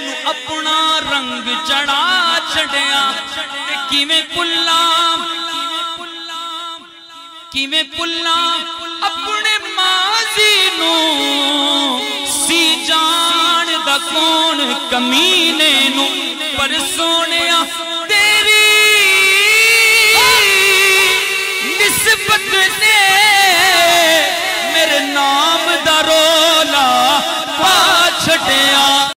ਮੈਨੂੰ ਆਪਣਾ ਰੰਗ ਚੜਾ ਛੜਿਆ ਤੇ ਕਿਵੇਂ ਪੁੱਲਾਂ ਕਿਵੇਂ ਪੁੱਲਾਂ ਆਪਣੇ ਮਾਜ਼ੀ ਨੂੰ ਸੀ ਜਾਣਦਾ ਕੌਣ ਕਮੀਨੇ ਨੂੰ ਪਰ ਸੋਹਣਿਆ ਤੇਰੀ ਨਿਸਬਤ ਨੇ